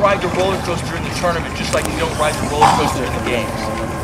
ride the roller coaster in the tournament just like you don't ride the roller coaster in the games.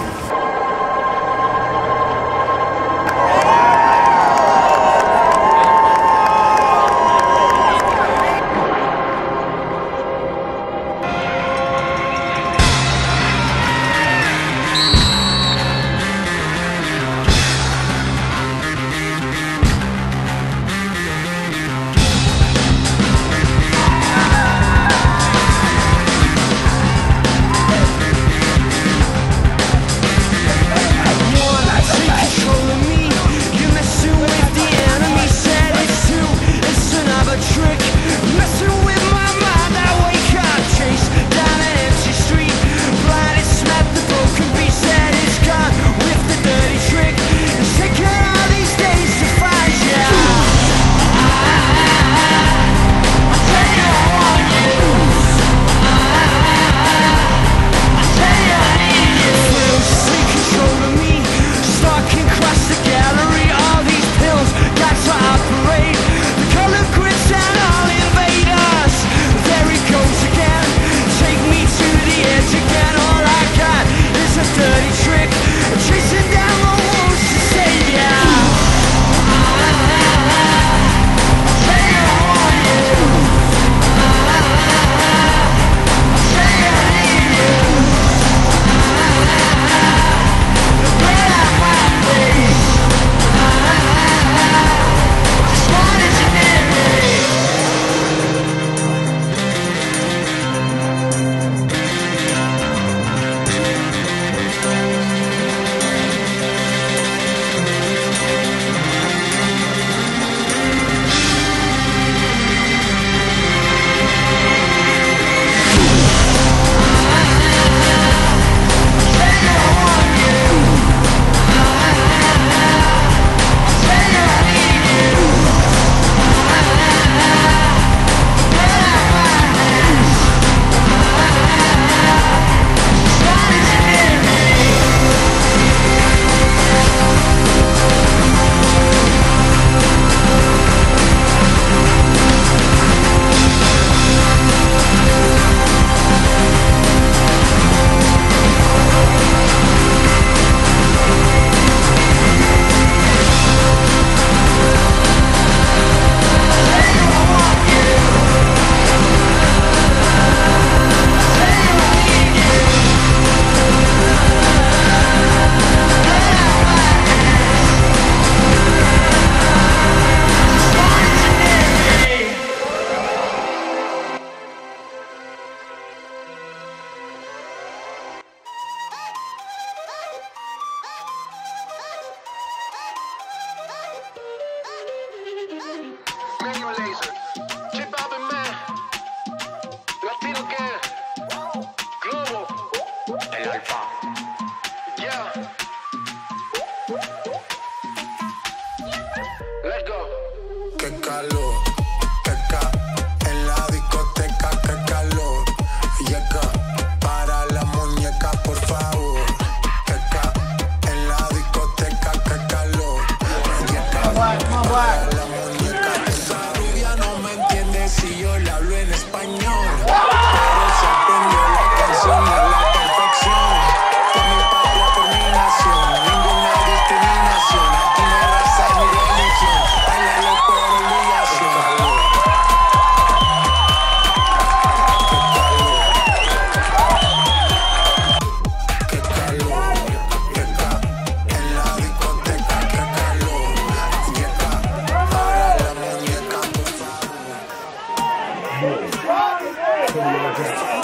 somebody like that.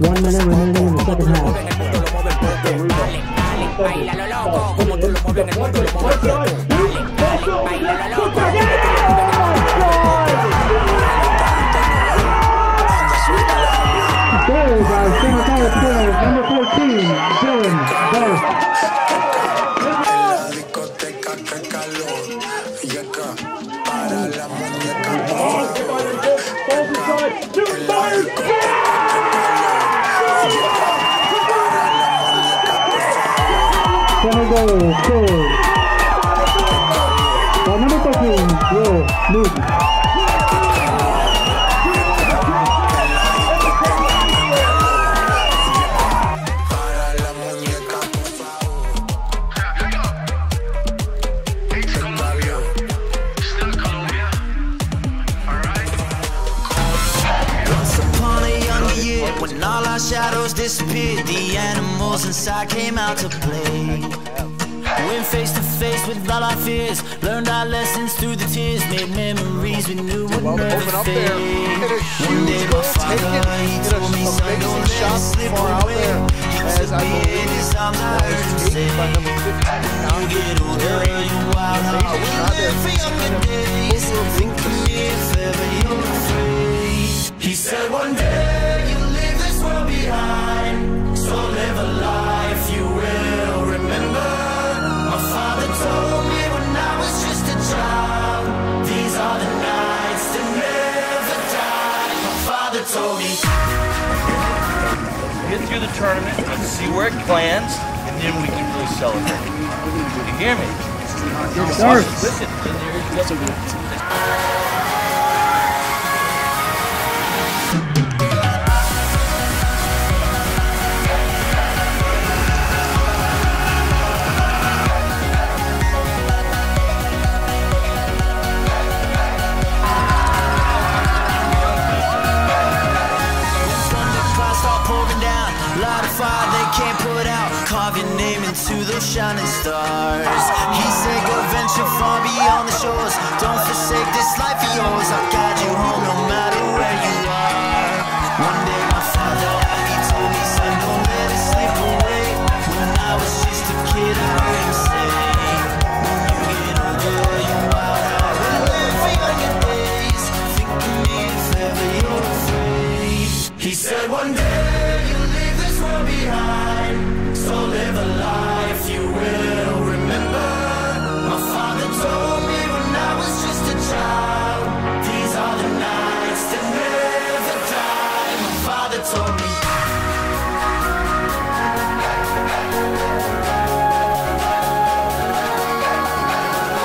What loco, como tú lo mueves en el mundo, lo mueves. Alright? Once upon a younger year, when all our shadows disappeared, the animals inside came out to play. Went face to face with all our fears, learned our lessons through the tears, made memories we knew would Well, never open up fade. there. Hit a huge goal, take father, it. he Hit a told me, son, amazing shot slip far out away. there. He As I in believe his arms, I heard him Eight say, by number 15, you get older, you wild heart, Amazing shot there. live for Through the tournament, let's see where it lands, and then we can really celebrate. You hear me? Listen, listen, listen. Into those shining stars. He said, Go venture far beyond the shores. Don't forsake this life of yours.